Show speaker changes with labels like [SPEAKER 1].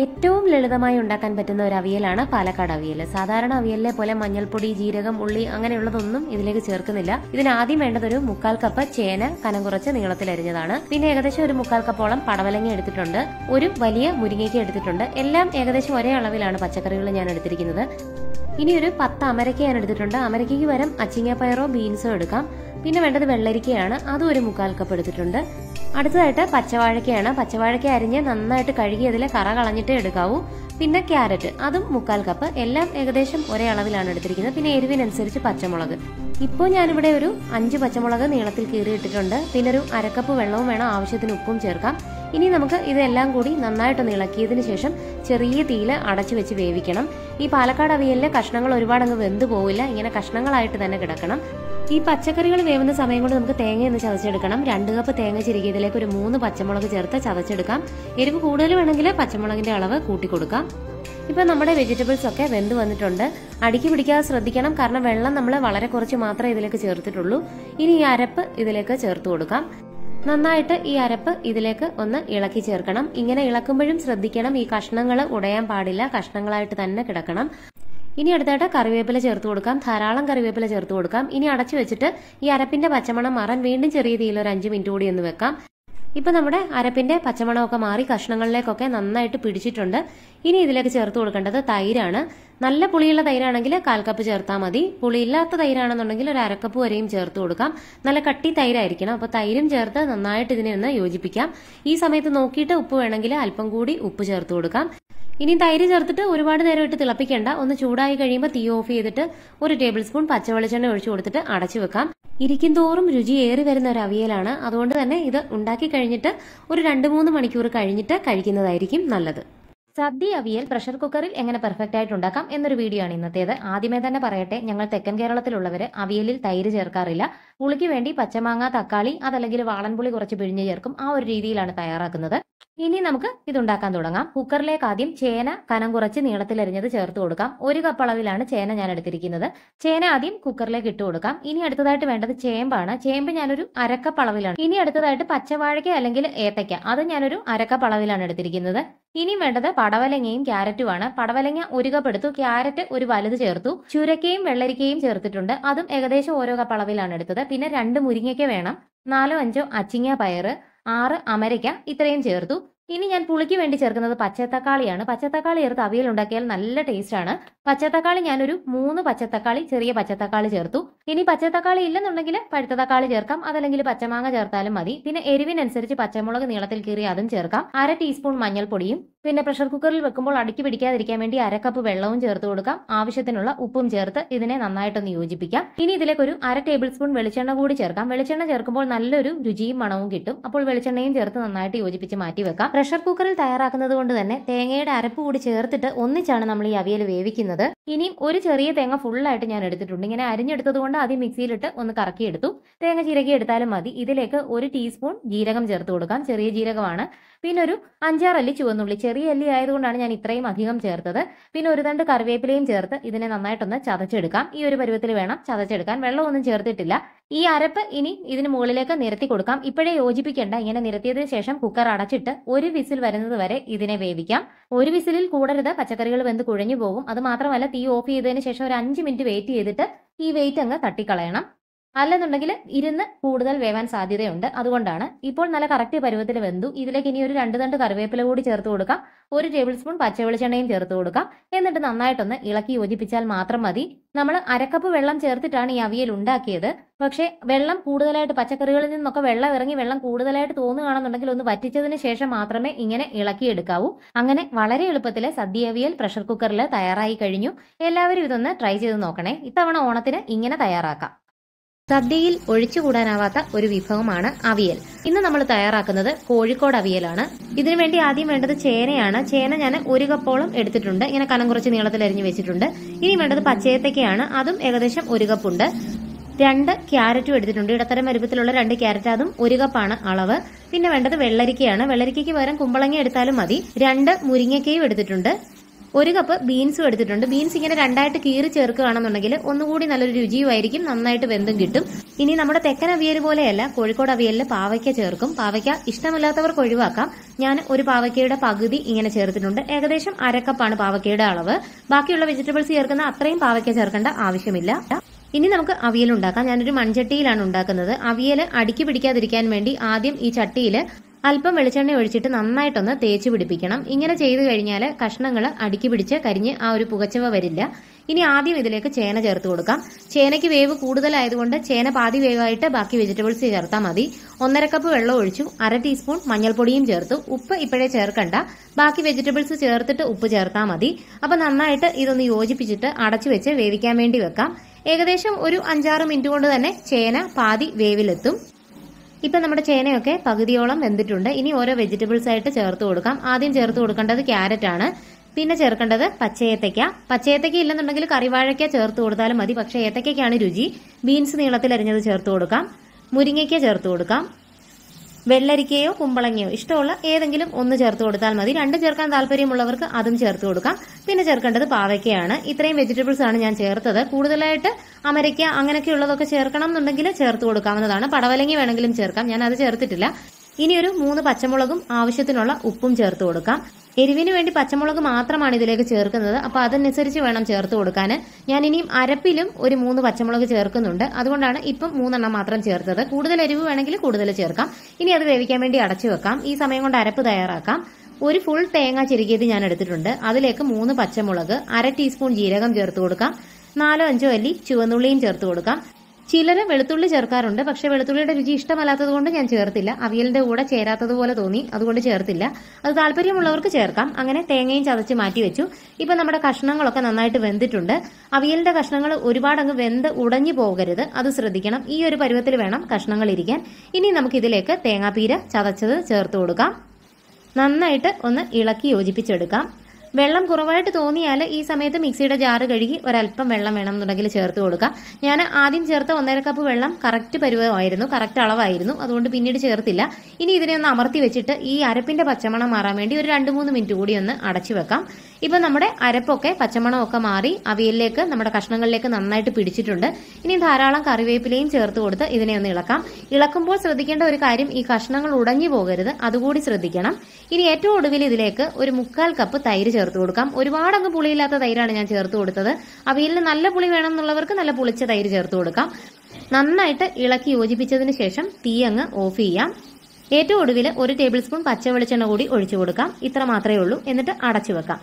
[SPEAKER 1] ഏറ്റവും ലളിതമായി ഉണ്ടാക്കാൻ പറ്റുന്ന ഒരു അവിയലാണ് പാലക്കാട് അവിയൽ സാധാരണ അവിയലിലെ പോലെ മഞ്ഞൾപ്പൊടി ജീരകം ഉള്ളി അങ്ങനെയുള്ളതൊന്നും ഇതിലേക്ക് ചേർക്കുന്നില്ല. ഇതിന് ആദ്യം വേണ്ടത് ഒരു മുക്കാൽ കപ്പ് ചേന കനം കുറച്ച് നീളത്തിൽ അരിഞ്ഞതാണ്. പിന്നെ ഏകദേശം ഒരു മുക്കാൽ കപ്പോളം പടവലങ്ങ എടുത്തിട്ടുണ്ട്. ഒരു വലിയ മുരിങ്ങയ്ക്ക് എടുത്തിട്ടുണ്ട്. എല്ലാം ഏകദേശം ഒരേ അളവിലാണ് പച്ചക്കറികൾ ഞാൻ എടുത്തിരിക്കുന്നത്. ഇനി ഒരു പത്ത് അമരയ്ക്ക ഞാൻ എടുത്തിട്ടുണ്ട്. വരം പകരം അച്ചിങ്ങപ്പയറോ ബീൻസോ എടുക്കാം. പിന്നെ വേണ്ടത് വെള്ളരിക്കയാണ്. അതും ഒരു മുക്കാൽ കപ്പ് എടുത്തിട്ടുണ്ട്. അടുത്തതായിട്ട് പച്ചവാഴക്കയാണ് പച്ചവാഴക്ക അരിഞ്ഞ് നന്നായിട്ട് കഴുകി അതിൽ കറ കളഞ്ഞിട്ടേ എടുക്കാവൂ. പിന്നെ ക്യാരറ്റ് അതും മുക്കാൽ കപ്പ് എല്ലാം ഏകദേശം ഒരേ അളവിലാണ് എടുത്തിരിക്കുന്നത്. പിന്നെ എരിവിനനുസരിച്ച് പച്ചമുളക്. ഇപ്പോൾ ഞാനിവിടെ ഒരു അഞ്ച് പച്ചമുളക് നീളത്തിൽ കീറിയിട്ടിട്ടുണ്ട്. പിന്നെ ഒരു അരക്കപ്പ് വെള്ളവും വേണം. ആവശ്യത്തിന് ഉപ്പും ചേർക്കാം. ഇനി നമുക്ക് ഇതെല്ലാം കൂടി നന്നായിട്ടൊന്ന് ഇളക്കിയതിന് ശേഷം ചെറിയ തീയിൽ അടച്ചു വെച്ച് വേവിക്കണം. ഈ പാലക്കാട് അവിയലിലെ കഷ്ണങ്ങൾ ഒരുപാട് അങ്ങ് വെന്തു പോവില്ല. ഇങ്ങനെ കഷ്ണങ്ങളായിട്ട് തന്നെ കിടക്കണം. ഈ പച്ചക്കറികൾ വേവുന്ന സമയം കൊണ്ട് നമുക്ക് തേങ്ങ ഒന്ന് ചതച്ചെടുക്കണം. രണ്ട് കപ്പ് തേങ്ങ ചിരികിയതിലേക്ക് ഒരു മൂന്ന് പച്ചമുളക് ചേർത്ത് ചതച്ചെടുക്കാം. എരിവ് കൂടുതൽ വേണമെങ്കിൽ പച്ചമുളകിന്റെ അളവ് കൂട്ടിക്കൊടുക്കാം. ഇപ്പൊ നമ്മുടെ വെജിറ്റബിൾസ് ഒക്കെ വെന്ത് വന്നിട്ടുണ്ട്. അടുക്കി പിടിക്കാതെ ശ്രദ്ധിക്കണം. കാരണം വെള്ളം നമ്മൾ വളരെ കുറച്ച് മാത്രമേ ഇതിലേക്ക് ചേർത്തിട്ടുള്ളൂ. ഇനി ഈ അരപ്പ് ഇതിലേക്ക് ചേർത്ത് കൊടുക്കാം. നന്നായിട്ട് ഈ അരപ്പ് ഇതിലേക്ക് ഒന്ന് ഇളക്കി ചേർക്കണം. ഇങ്ങനെ ഇളക്കുമ്പോഴും ശ്രദ്ധിക്കണം. ഈ കഷ്ണങ്ങൾ ഉടയാൻ പാടില്ല. കഷ്ണങ്ങളായിട്ട് തന്നെ കിടക്കണം. ഇനി അടുത്തായിട്ട് കറിവേപ്പില ചേർത്ത് കൊടുക്കാം. ധാരാളം കറിവേപ്പില ചേർത്ത് കൊടുക്കാം. ഇനി അടച്ചു വെച്ചിട്ട് ഈ അരപ്പിന്റെ പച്ചമണം മാറാൻ വീണ്ടും ചെറിയ തീയിൽ ഒരു അഞ്ച് മിനിറ്റ് കൂടി ഒന്ന് വെക്കാം. ഇപ്പൊ നമ്മുടെ അരപ്പിന്റെ പച്ചമണമൊക്കെ മാറി കഷ്ണങ്ങളിലേക്കൊക്കെ നന്നായിട്ട് പിടിച്ചിട്ടുണ്ട്. ഇനി ഇതിലേക്ക് ചേർത്ത് കൊടുക്കേണ്ടത് തൈരാണ്. നല്ല പുളിയുള്ള തൈരാണെങ്കിൽ കാൽ കപ്പ് ചേർത്താൽ മതി. പുളിയില്ലാത്ത തൈരാണെന്നുണ്ടെങ്കിൽ ഒരു അരക്കപ്പ് വരെയും ചേർത്ത് കൊടുക്കാം. നല്ല കട്ടി തൈരായിരിക്കണം. അപ്പൊ തൈരും ചേർത്ത് നന്നായിട്ട് ഇതിനെ ഒന്ന് യോജിപ്പിക്കാം. ഈ സമയത്ത് നോക്കിയിട്ട് ഉപ്പ് വേണമെങ്കിൽ അല്പം കൂടി ഉപ്പ് ചേർത്ത് കൊടുക്കാം. ഇനി തൈര് ചേർത്തിട്ട് ഒരുപാട് നേരം ഇട്ട് തിളപ്പിക്കേണ്ട. ഒന്ന് ചൂടായി കഴിയുമ്പോൾ തീ ഓഫ് ചെയ്തിട്ട് ഒരു ടേബിൾ സ്പൂൺ പച്ചവെളിച്ചെണ്ണ ഒഴിച്ചു കൊടുത്തിട്ട് അടച്ചു വെക്കാം. ഇരിക്കും തോറും രുചി ഏറി വരുന്ന ഒരു അവിയലാണ്. അതുകൊണ്ട് തന്നെ ഇത് ഉണ്ടാക്കി കഴിഞ്ഞിട്ട് ഒരു രണ്ട് മൂന്ന് മണിക്കൂർ കഴിഞ്ഞിട്ട് കഴിക്കുന്നതായിരിക്കും നല്ലത്. സദ്യ അവിയൽ പ്രഷർ കുക്കറിൽ എങ്ങനെ പെർഫെക്റ്റ് ആയിട്ട് ഉണ്ടാക്കാം എന്നൊരു വീഡിയോ ആണ് ഇന്നത്തേത്. ആദ്യമേ തന്നെ പറയട്ടെ ഞങ്ങൾ തെക്കൻ കേരളത്തിലുള്ളവര് അവിയലിൽ തൈര് ചേർക്കാറില്ല. പുളിക്ക് വേണ്ടി പച്ചമാങ്ങ തക്കാളി അതല്ലെങ്കിൽ വാളൻപുളി കുറച്ച് പിഴിഞ്ഞ് ചേർക്കും. ആ ഒരു രീതിയിലാണ് തയ്യാറാക്കുന്നത്. ഇനി നമുക്ക് ഇതുണ്ടാക്കാൻ തുടങ്ങാം. കുക്കറിലേക്ക് ആദ്യം ചേന കനം കുറച്ച് നീളത്തിലരിഞ്ഞത് ചേർത്ത് കൊടുക്കാം. ഒരു കപ്പ് അളവിലാണ് ചേന ഞാൻ എടുത്തിരിക്കുന്നത്. ചേന ആദ്യം കുക്കറിലേക്ക് ഇട്ട് കൊടുക്കാം. ഇനി അടുത്തതായിട്ട് വേണ്ടത് ചേമ്പാണ്. ചേമ്പ് ഞാനൊരു അരക്കപ്പ് അളവിലാണ്. ഇനി അടുത്തതായിട്ട് പച്ചവാഴയ്ക്ക അല്ലെങ്കിൽ ഏത്തയ്ക്ക. അത് ഞാനൊരു അരക്കപ്പ് അളവിലാണ് എടുത്തിരിക്കുന്നത്. ഇനി വേണ്ടത് പടവലങ്ങയും ക്യാരറ്റുമാണ്. പടവലങ്ങ ഒരു കപ്പ് എടുത്തു. ക്യാരറ്റ് ഒരു വലുത് ചേർത്തു. ചുരക്കയും വെള്ളരിക്കയും ചേർത്തിട്ടുണ്ട്. അതും ഏകദേശം ഓരോ കപ്പ് അളവിലാണ് എടുത്തത്. പിന്നെ രണ്ട് മുരിങ്ങയ്ക്ക വേണം. നാലോ അഞ്ചോ അച്ചിങ്ങ പയറ് ആറ് അമരയ്ക്ക ഇത്രയും ചേർത്തു. ഇനി ഞാൻ പുളിക്ക് വേണ്ടി ചേർക്കുന്നത് പച്ചത്തക്കാളിയാണ്. പച്ചത്തക്കാളി ചേർത്ത് അവിയൽ ഉണ്ടാക്കിയാൽ നല്ല ടേസ്റ്റ് ആണ്. പച്ചത്തക്കാളി ഞാനൊരു മൂന്ന് പച്ചത്തക്കാളി ചെറിയ പച്ചത്തക്കാളി ചേർത്തു. ഇനി പച്ചത്തക്കാളി ഇല്ലെന്നുണ്ടെങ്കിൽ പഴുത്ത തക്കാളി ചേർക്കാം. അതല്ലെങ്കിൽ പച്ചമാങ്ങ ചേർത്താലും മതി. പിന്നെ എരിവിനനുസരിച്ച് പച്ചമുളക് നീളത്തിൽ കീറി അതും ചേർക്കാം. അര ടീസ്പൂൺ മഞ്ഞൾപ്പൊടിയും പിന്നെ പ്രഷർ കുക്കറിൽ വെക്കുമ്പോൾ അടുക്കി പിടിക്കാതിരിക്കാൻ വേണ്ടി അരക്കപ്പ് കപ്പ് വെള്ളവും ചേർത്ത് കൊടുക്കാം. ആവശ്യത്തിനുള്ള ഉപ്പും ചേർത്ത് ഇതിനെ നന്നായിട്ടൊന്ന് യോജിപ്പിക്കാം. ഇനി ഇതിലേക്ക് ഒരു അര ടേബിൾ സ്പൂൺ വെളിച്ചെണ്ണ കൂടി ചേർക്കാം. വെളിച്ചെണ്ണ ചേർക്കുമ്പോൾ നല്ലൊരു രുചിയും മണവും കിട്ടും. അപ്പോൾ വെളിച്ചെണ്ണയും ചേർത്ത് നന്നായിട്ട് യോജിപ്പിച്ച് മാറ്റി വെക്കാം. പ്രഷർ കുക്കറിൽ തയ്യാറാക്കുന്നത് കൊണ്ട് തന്നെ തേങ്ങയുടെ അരപ്പ് കൂടി ചേർത്തിട്ട് ഒന്നിച്ചാണ് നമ്മൾ ഈ അവിയൽ വേവിക്കുന്നത്. ഇനിയും ഒരു ചെറിയ തേങ്ങ ഫുള്ളായിട്ട് ഞാൻ എടുത്തിട്ടുണ്ട്. ഇങ്ങനെ അരിഞ്ഞെടുത്തത് കൊണ്ട് ആദ്യം മിക്സിയിലിട്ട് ഒന്ന് കറക്കിയെടുത്തു. തേങ്ങ ചിരകി എടുത്താലും മതി. ഇതിലേക്ക് ഒരു ടീസ്പൂൺ ജീരകം ചേർത്ത് കൊടുക്കാം. ചെറിയ ജീരകമാണ്. പിന്നെ ഒരു അഞ്ചാറല്ലി ചുവന്നുള്ളി. ചെറിയ അല്ലി ആയതുകൊണ്ടാണ് ഞാൻ ഇത്രയും അധികം ചേർത്തത്. പിന്നെ ഒരു തണ്ട് കറിവേപ്പിലയും ചേർത്ത് ഇതിനെ നന്നായിട്ടൊന്ന് ചതച്ചെടുക്കാം. ഈ ഒരു പരുവത്തിൽ വേണം ചതച്ചെടുക്കാൻ. വെള്ളമൊന്നും ചേർത്തിട്ടില്ല. ഈ അരപ്പ് ഇനി ഇതിന് മുകളിലേക്ക് നിരത്തി കൊടുക്കാം. ഇപ്പോഴേ യോജിപ്പിക്കേണ്ട. ഇങ്ങനെ നിരത്തിയതിനു ശേഷം കുക്കർ അടച്ചിട്ട് ഒരു വിസിൽ വരുന്നത് വരെ ഇതിനെ വേവിക്കാം. ഒരു വിസിലിൽ കൂടരുത്. പച്ചക്കറികൾ വെന്ത് കുഴഞ്ഞു പോകും. അത് മാത്രമല്ല തീ ഓഫ് ചെയ്തതിന് ശേഷം ഒരു അഞ്ച് മിനിറ്റ് വെയിറ്റ് ചെയ്തിട്ട് ഈ വെയിറ്റ് അങ്ങ് തട്ടിക്കളയണം. അല്ലെന്നുണ്ടെങ്കിൽ ഇരുന്ന് കൂടുതൽ വേവാൻ സാധ്യതയുണ്ട്. അതുകൊണ്ടാണ് ഇപ്പോൾ നല്ല കറക്റ്റ് പരുവത്തിൽ വെന്തു. ഇതിലേക്ക് ഇനി ഒരു രണ്ട് തണ്ട് കറിവേപ്പില കൂടി ചേർത്ത് കൊടുക്കാം. ഒരു ടേബിൾ സ്പൂൺ പച്ചവെളിച്ചെണ്ണയും ചേർത്ത് കൊടുക്കാം. എന്നിട്ട് നന്നായിട്ടൊന്ന് ഇളക്കി യോജിപ്പിച്ചാൽ മാത്രം മതി. നമ്മൾ അരക്കപ്പ് വെള്ളം ചേർത്തിട്ടാണ് ഈ അവിയൽ ഉണ്ടാക്കിയത്. പക്ഷേ വെള്ളം കൂടുതലായിട്ട് പച്ചക്കറികളിൽ നിന്നൊക്കെ വെള്ളം ഇറങ്ങി വെള്ളം കൂടുതലായിട്ട് തോന്നുകയാണെന്നുണ്ടെങ്കിൽ ഒന്ന് വറ്റിച്ചതിന് ശേഷം മാത്രമേ ഇങ്ങനെ ഇളക്കിയെടുക്കാവൂ അങ്ങനെ വളരെ എളുപ്പത്തിൽ സദ്യ അവിയൽ പ്രഷർ കുക്കറിൽ തയ്യാറായി കഴിഞ്ഞു. എല്ലാവരും ഇതൊന്ന് ട്രൈ ചെയ്ത് നോക്കണേ. ഇത്തവണ ഓണത്തിന് ഇങ്ങനെ തയ്യാറാക്കാം. സദ്യയിൽ ഒഴിച്ചുകൂടാനാവാത്ത ഒരു വിഭവമാണ് അവിയൽ. ഇന്ന് നമ്മൾ തയ്യാറാക്കുന്നത് കോഴിക്കോട് അവിയലാണ്. ഇതിനു വേണ്ടി ആദ്യം വേണ്ടത് ചേനയാണ്. ചേന ഞാൻ ഒരു കപ്പോളം എടുത്തിട്ടുണ്ട്. ഇങ്ങനെ കനം കുറച്ച് നീളത്തിൽ അരിഞ്ഞു വെച്ചിട്ടുണ്ട്. ഇനി വേണ്ടത് പച്ചയത്തേക്കാണ് അതും ഏകദേശം ഒരു കപ്പുണ്ട്. രണ്ട് ക്യാരറ്റും എടുത്തിട്ടുണ്ട്. ഇടത്തരം വലുപ്പത്തിലുള്ള രണ്ട് ക്യാരറ്റ് അതും ഒരു കപ്പാണ് അളവ്. പിന്നെ വേണ്ടത് വെള്ളരിക്കയാണ്. വെള്ളരിക്കയ്ക്ക് പകരം കുമ്പളങ്ങ എടുത്താലും മതി. രണ്ട് മുരിങ്ങയ്ക്കയും എടുത്തിട്ടുണ്ട്. ഒരു കപ്പ് ബീൻസും എടുത്തിട്ടുണ്ട്. ബീൻസ് ഇങ്ങനെ രണ്ടായിട്ട് കീറി ചേർക്കുകയാണെന്നുണ്ടെങ്കിൽ ഒന്നുകൂടി നല്ലൊരു രുചിയുമായിരിക്കും നന്നായിട്ട് വെന്തും കിട്ടും. ഇനി നമ്മുടെ തെക്കൻ അവിയൽ പോലെയല്ല കോഴിക്കോട് അവിയലിൽ പാവയ്ക്ക ചേർക്കും. പാവയ്ക്ക ഇഷ്ടമില്ലാത്തവർക്ക് ഒഴിവാക്കാം. ഞാൻ ഒരു പാവയ്ക്കയുടെ പകുതി ഇങ്ങനെ ചേർത്തിട്ടുണ്ട്. ഏകദേശം അരക്കപ്പാണ് പാവയ്ക്കയുടെ അളവ്. ബാക്കിയുള്ള വെജിറ്റബിൾസ് ചേർക്കുന്ന അത്രയും പാവയ്ക്ക ചേർക്കേണ്ട ആവശ്യമില്ല. ഇനി നമുക്ക് അവിയൽ ഉണ്ടാക്കാം. ഞാനൊരു മൺചട്ടിയിലാണ് ഉണ്ടാക്കുന്നത്. അവിയൽ അടുക്കി പിടിക്കാതിരിക്കാൻ വേണ്ടി ആദ്യം ഈ ചട്ടിയിൽ അല്പം വെളിച്ചെണ്ണ ഒഴിച്ചിട്ട് നന്നായിട്ടൊന്ന് തേച്ച് പിടിപ്പിക്കണം. ഇങ്ങനെ ചെയ്തു കഴിഞ്ഞാൽ കഷ്ണങ്ങൾ അടുക്കി പിടിച്ച് കരിഞ്ഞ് ആ ഒരു പുകച്ചവ വരില്ല. ഇനി ആദ്യം ഇതിലേക്ക് ചേന ചേർത്ത് കൊടുക്കാം. ചേനയ്ക്ക് വേവ് കൂടുതലായതുകൊണ്ട് ചേന പാതി വേവായിട്ട് ബാക്കി വെജിറ്റബിൾസ് ചേർത്താൽ മതി. ഒന്നര കപ്പ് വെള്ളം ഒഴിച്ചു അര ടീസ്പൂൺ മഞ്ഞൾപ്പൊടിയും ചേർത്തു. ഉപ്പ് ഇപ്പോഴേ ചേർക്കണ്ട. ബാക്കി വെജിറ്റബിൾസ് ചേർത്തിട്ട് ഉപ്പ് ചേർത്താൽ മതി. അപ്പൊ നന്നായിട്ട് ഇതൊന്ന് യോജിപ്പിച്ചിട്ട് അടച്ചു വെച്ച് വേവിക്കാൻ വേണ്ടി വെക്കാം. ഏകദേശം ഒരു അഞ്ചാറ് മിനിറ്റ് കൊണ്ട് തന്നെ ചേന പാതി വേവിലെത്തും. ഇപ്പൊ നമ്മുടെ ചേനയൊക്കെ പകുതിയോളം വെന്തിട്ടുണ്ട്. ഇനി ഓരോ വെജിറ്റബിൾസ് ആയിട്ട് ചേർത്ത് കൊടുക്കാം. ആദ്യം ചേർത്ത് കൊടുക്കേണ്ടത് ക്യാരറ്റ് ആണ്. പിന്നെ ചേർക്കേണ്ടത് പച്ചയേത്തയ്ക്ക പച്ചയേത്തയ്ക്ക ഇല്ലെന്നുണ്ടെങ്കിൽ കറിവാഴയ്ക്ക ചേർത്ത് കൊടുത്താലും മതി. പക്ഷേ ഏത്തയ്ക്കാണ് രുചി. ബീൻസ് നീളത്തിൽ അരിഞ്ഞത് ചേർത്ത് കൊടുക്കാം. മുരിങ്ങയ്ക്ക ചേർത്ത് കൊടുക്കാം. വെള്ളരിക്കയോ കുമ്പളങ്ങയോ ഇഷ്ടമുള്ള ഏതെങ്കിലും ഒന്ന് ചേർത്ത് കൊടുത്താൽ മതി. രണ്ടും ചേർക്കാൻ താല്പര്യമുള്ളവർക്ക് അതും ചേർത്ത് കൊടുക്കാം. പിന്നെ ചേർക്കേണ്ടത് പാവയ്ക്കയാണ്. ഇത്രയും വെജിറ്റബിൾസ് ആണ് ഞാൻ ചേർത്തത്. കൂടുതലായിട്ട് അമരയ്ക്ക അങ്ങനെയൊക്കെയുള്ളതൊക്കെ ചേർക്കണം എന്നുണ്ടെങ്കിൽ ചേർത്ത് കൊടുക്കാവുന്നതാണ്. പടവലങ്ങി വേണമെങ്കിലും ചേർക്കാം. ഞാൻ അത് ചേർത്തിട്ടില്ല. ഇനി ഒരു മൂന്ന് പച്ചമുളകും ആവശ്യത്തിനുള്ള ഉപ്പും ചേർത്ത് കൊടുക്കാം. എരിവിന് വേണ്ടി പച്ചമുളക് മാത്രമാണ് ഇതിലേക്ക് ചേർക്കുന്നത്. അപ്പൊ അതനുസരിച്ച് വേണം ചേർത്ത് കൊടുക്കാൻ. ഞാൻ ഇനിയും അരപ്പിലും ഒരു മൂന്ന് പച്ചമുളക് ചേർക്കുന്നുണ്ട്. അതുകൊണ്ടാണ് ഇപ്പം മൂന്നെണ്ണം മാത്രം ചേർത്തത്. കൂടുതൽ എരിവ് വേണമെങ്കിൽ കൂടുതൽ ചേർക്കാം. ഇനി അത് വേവിക്കാൻ വേണ്ടി അടച്ചു വെക്കാം. ഈ സമയം കൊണ്ട് അരപ്പ് തയ്യാറാക്കാം. ഒരു ഫുൾ തേങ്ങ ചിരുകിയത് ഞാൻ എടുത്തിട്ടുണ്ട്. അതിലേക്ക് മൂന്ന് പച്ചമുളക് അര ടീസ്പൂൺ ജീരകം ചേർത്ത് കൊടുക്കാം. നാലോ അഞ്ചോ അല്ലി ചുവന്നുള്ളിയും ചേർത്ത് കൊടുക്കാം. ചിലര് വെളുത്തുള്ളി ചേർക്കാറുണ്ട്. പക്ഷെ വെളുത്തുള്ളിയുടെ രുചി ഇഷ്ടമല്ലാത്തത് കൊണ്ട് ഞാൻ ചേർത്തില്ല. അവിയലിന്റെ കൂടെ ചേരാത്തതുപോലെ തോന്നി. അതുകൊണ്ട് ചേർത്തില്ല. അത് താല്പര്യമുള്ളവർക്ക് ചേർക്കാം. അങ്ങനെ തേങ്ങയും ചതച്ച് മാറ്റി വെച്ചു. ഇപ്പൊ നമ്മുടെ കഷ്ണങ്ങളൊക്കെ നന്നായിട്ട് വെന്തിട്ടുണ്ട്. അവിയലിന്റെ കഷ്ണങ്ങൾ ഒരുപാട് അങ്ങ് വെന്ത് ഉടഞ്ഞു പോകരുത്. അത് ശ്രദ്ധിക്കണം. ഈ ഒരു പരുവത്തിൽ വേണം കഷ്ണങ്ങൾ ഇരിക്കാൻ. ഇനി നമുക്ക് ഇതിലേക്ക് തേങ്ങാപ്പീര ചതച്ചത് ചേർത്ത് കൊടുക്കാം. നന്നായിട്ട് ഒന്ന് ഇളക്കി യോജിപ്പിച്ചെടുക്കാം. വെള്ളം കുറവായിട്ട് തോന്നിയാൽ ഈ സമയത്ത് മിക്സിയുടെ ജാറ് കഴുകി ഒരല്പം വെള്ളം വേണം എന്നുണ്ടെങ്കിൽ ചേർത്ത് കൊടുക്കുക ഞാൻ ആദ്യം ചേർത്ത ഒന്നര കപ്പ് വെള്ളം കറക്റ്റ് പരുവമായിരുന്നു കറക്റ്റ് അളവായിരുന്നു. അതുകൊണ്ട് പിന്നീട് ചേർത്തില്ല. ഇനി ഇതിനെ ഒന്ന് അമർത്തി വെച്ചിട്ട് ഈ അരപ്പിന്റെ പച്ചമണം മാറാൻ വേണ്ടി ഒരു രണ്ട് മൂന്ന് മിനിറ്റ് കൂടി ഒന്ന് അടച്ചു വെക്കാം. ഇപ്പൊ നമ്മുടെ അരപ്പൊക്കെ പച്ചമണമൊക്കെ മാറി അവിയലിലേക്ക് നമ്മുടെ കഷ്ണങ്ങളിലേക്ക് നന്നായിട്ട് പിടിച്ചിട്ടുണ്ട്. ഇനി ധാരാളം കറിവേപ്പിലയും ചേർത്ത് കൊടുത്ത് ഇതിനെ ഒന്ന് ഇളക്കാം. ഇളക്കുമ്പോൾ ശ്രദ്ധിക്കേണ്ട ഒരു കാര്യം ഈ കഷ്ണങ്ങൾ ഉടഞ്ഞു പോകരുത്. അതുകൂടി ശ്രദ്ധിക്കണം. ഇനി ഏറ്റവും ഒടുവിൽ ഇതിലേക്ക് ഒരു മുക്കാൽ കപ്പ് തൈര് ചേർത്ത് കൊടുക്കാം. ഒരുപാട് അങ്ങ് പുളിയില്ലാത്ത തൈരാണ് ഞാൻ ചേർത്ത് കൊടുത്തത്. അവിയലിന് നല്ല പുളി വേണം എന്നുള്ളവർക്ക് നല്ല പുളിച്ച തൈര് ചേർത്ത് കൊടുക്കാം. നന്നായിട്ട് ഇളക്കി യോജിപ്പിച്ചതിന് ശേഷം തീ അങ്ങ് ഓഫ് ചെയ്യാം. ഏറ്റവും ഒടുവിൽ ഒരു ടേബിൾ സ്പൂൺ പച്ച വെളിച്ചെണ്ണ കൂടി ഒഴിച്ചു കൊടുക്കാം. ഇത്ര മാത്രമേ ഉള്ളൂ. എന്നിട്ട് അടച്ചു വെക്കാം.